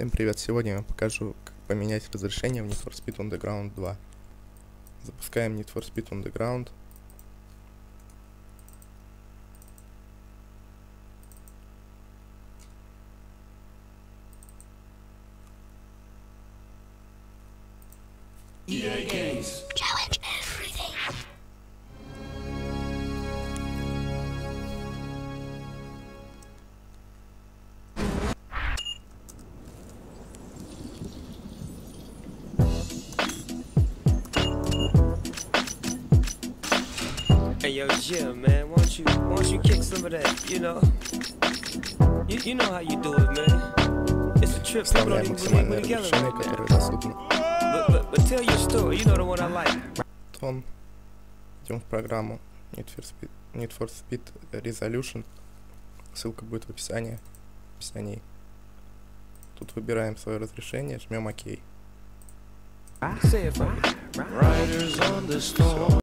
Всем привет! Сегодня я покажу, как поменять разрешение в Need for Speed Underground 2. Запускаем Need for Speed Underground. EA Games. Yo, Jim, man, why don't you why don't you kick some of that, you know? You, you know how you do it, man. It's a trip people don't even believe we're together right now. But, but, but tell your story, you know the one I like. Тон. Идем в программу Need for Speed, Need for Speed Resolution. Ссылка будет в описании. В описании. Тут выбираем свое разрешение, жмем ОК. Say it for me. Riders on the storm.